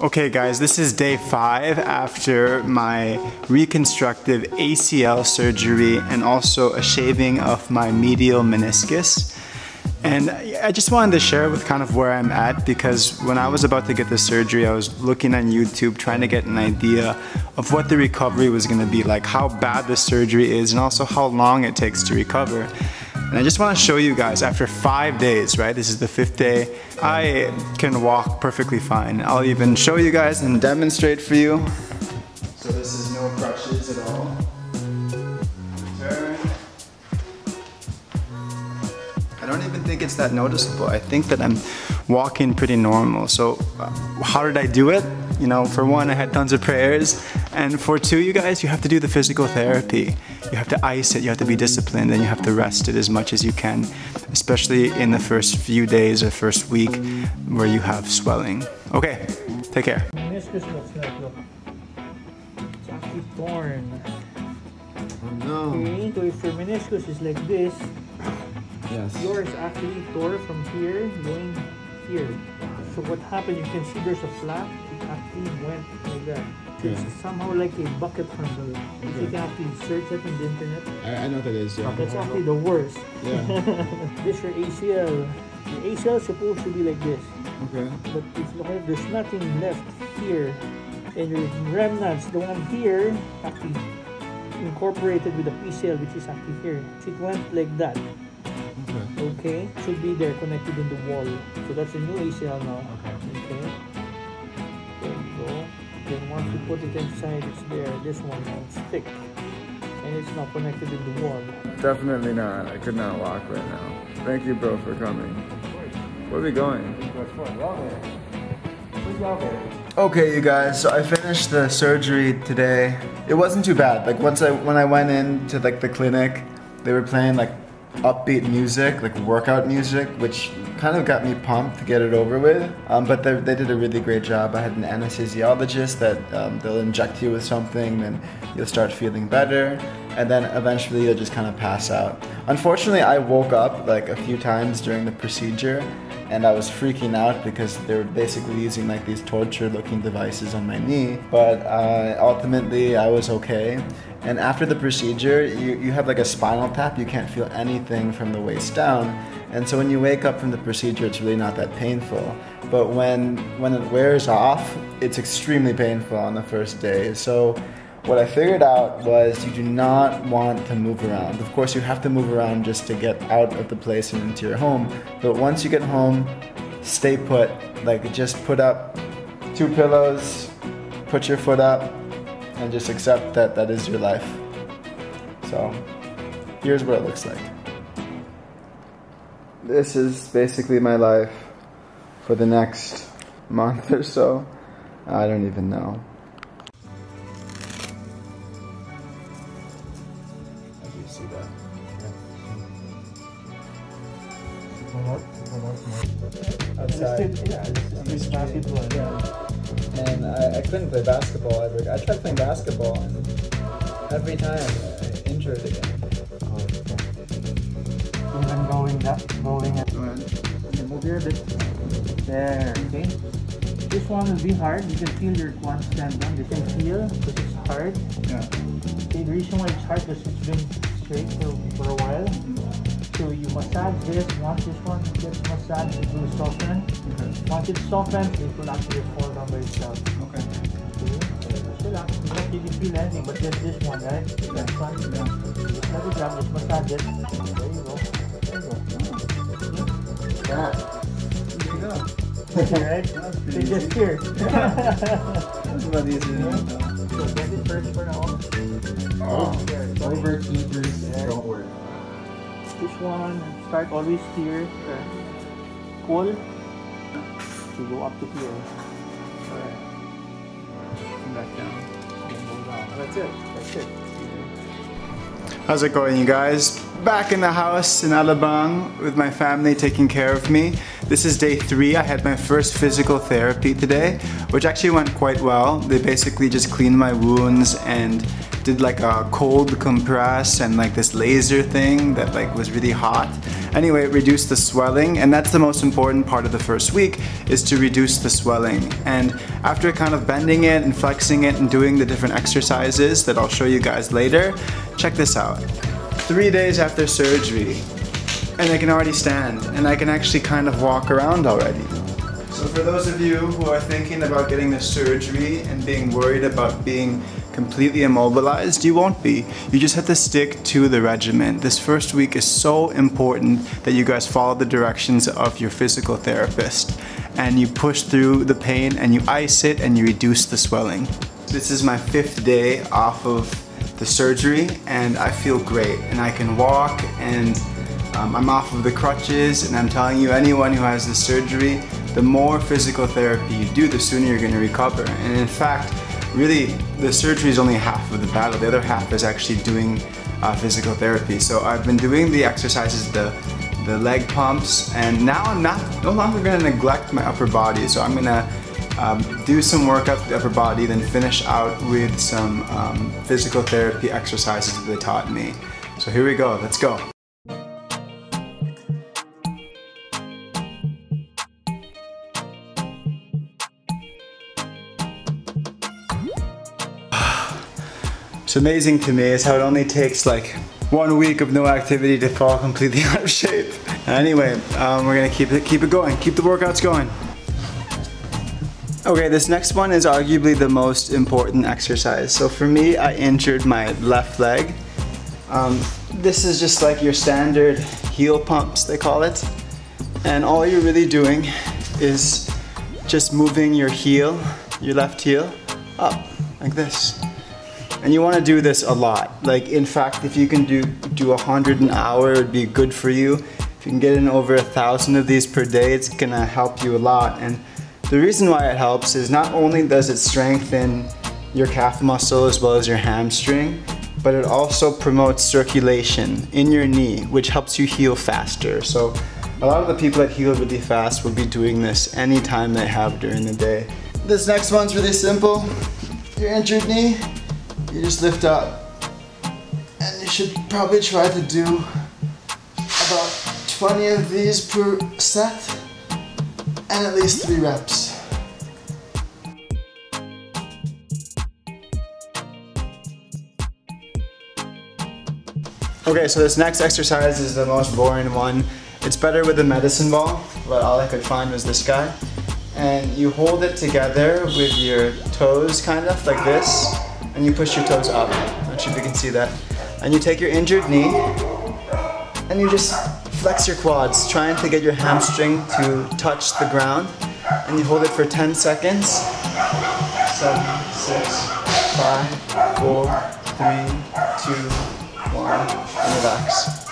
Okay guys, this is day five after my reconstructive ACL surgery and also a shaving of my medial meniscus. And I just wanted to share with kind of where I'm at because when I was about to get the surgery, I was looking on YouTube trying to get an idea of what the recovery was gonna be like, how bad the surgery is, and also how long it takes to recover. And I just wanna show you guys, after five days, right? This is the fifth day, I can walk perfectly fine. I'll even show you guys and demonstrate for you. So this is no crutches at all. Turn. I don't even think it's that noticeable. I think that I'm walking pretty normal. So uh, how did I do it? You know, for one, I had tons of prayers. And for two, you guys, you have to do the physical therapy. You have to ice it, you have to be disciplined, and you have to rest it as much as you can, especially in the first few days or first week where you have swelling. Okay, take care. Meniscus looks like, look. It's actually torn. Oh no. Okay, so if your meniscus is like this, Yes. yours actually tore from here going here. So what happened, you can see there's a flap, it went like that. So Yeah. It's somehow like a bucket handle. If you can actually search it in the internet, I, I know what that is, yeah. that's actually the worst. Yeah. this your ACL. Your ACL is supposed to be like this. Okay. But at there's nothing left here and your remnants, the one here actually incorporated with the PCL which is actually here. So it went like that. Okay. Okay? Should be there connected in the wall. So that's a new ACL now. Okay. Okay. Once you put it inside it's there. This one now it's thick. And it's not connected in the wall. Definitely not. I could not walk right now. Thank you, bro, for coming. Where are we going? Okay, you guys. So I finished the surgery today. It wasn't too bad. Like once I when I went into like the clinic, they were playing like upbeat music, like workout music, which kind of got me pumped to get it over with. Um, but they, they did a really great job. I had an anesthesiologist that um, they'll inject you with something, and you'll start feeling better, and then eventually you'll just kind of pass out. Unfortunately, I woke up like a few times during the procedure and I was freaking out because they were basically using like these torture looking devices on my knee. But uh, ultimately, I was okay. And after the procedure, you, you have like a spinal tap, you can't feel anything from the waist down. And so when you wake up from the procedure, it's really not that painful. But when, when it wears off, it's extremely painful on the first day. So what I figured out was you do not want to move around. Of course, you have to move around just to get out of the place and into your home. But once you get home, stay put. Like, just put up two pillows, put your foot up, and just accept that that is your life. So, here's what it looks like. This is basically my life for the next month or so. I don't even know. Outside. This basketball. And I, I couldn't play basketball ever. I tried playing basketball and every time I injured again. Oh, Even going up, going up. Move here a bit. There, okay. This one will be hard. You can feel your quads stand down. You can feel because it's hard. Yeah. Okay, the reason why it's hard because it's been straight for, for a while. Mm-hmm. So you massage this. Once this one gets massaged, it will soften. Once it's softened, it will actually fall down by itself. Okay. Okay? Just relax. You don't really feel anything, but just this one, right? This one. Just let it down. Just massage it. There you go. There you go. Yeah. There you go. Okay, right? That's They just here. That's about easy. So get it first for now. Oh. There. Overkeepers, don't worry. This one, start always here. Uh, Pull. To go up to here. Back down. Go down. That's it. That's it. How's it going, you guys? Back in the house in Alabang with my family taking care of me. This is day three. I had my first physical therapy today, which actually went quite well. They basically just cleaned my wounds and did like a cold compress and like this laser thing that like was really hot. Anyway, it reduced the swelling and that's the most important part of the first week is to reduce the swelling. And after kind of bending it and flexing it and doing the different exercises that I'll show you guys later, check this out. Three days after surgery, and I can already stand and I can actually kind of walk around already. For those of you who are thinking about getting the surgery and being worried about being completely immobilized, you won't be. You just have to stick to the regimen. This first week is so important that you guys follow the directions of your physical therapist and you push through the pain and you ice it and you reduce the swelling. This is my fifth day off of the surgery and I feel great and I can walk and um, I'm off of the crutches and I'm telling you anyone who has the surgery the more physical therapy you do, the sooner you're going to recover. And in fact, really, the surgery is only half of the battle. The other half is actually doing uh, physical therapy. So I've been doing the exercises, the the leg pumps, and now I'm not no longer going to neglect my upper body. So I'm going to um, do some work up the upper body, then finish out with some um, physical therapy exercises that they taught me. So here we go. Let's go. It's amazing to me is how it only takes like one week of no activity to fall completely out of shape. Anyway, um, we're gonna keep it keep it going, keep the workouts going. Okay, this next one is arguably the most important exercise. So for me, I injured my left leg. Um, this is just like your standard heel pumps, they call it. And all you're really doing is just moving your heel, your left heel, up like this. And you wanna do this a lot. Like in fact, if you can do, do a 100 an hour, it would be good for you. If you can get in over a thousand of these per day, it's gonna help you a lot. And the reason why it helps is not only does it strengthen your calf muscle as well as your hamstring, but it also promotes circulation in your knee, which helps you heal faster. So a lot of the people that heal really fast will be doing this anytime they have during the day. This next one's really simple. Your injured knee, you just lift up. And you should probably try to do about 20 of these per set and at least three reps. Okay, so this next exercise is the most boring one. It's better with a medicine ball, but all I could find was this guy. And you hold it together with your toes kind of like this and you push your toes up. Not sure if you can see that. And you take your injured knee and you just flex your quads, trying to get your hamstring to touch the ground. And you hold it for 10 seconds. Seven, six, five, four, three, two, one, and relax.